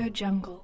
Audio Jungle.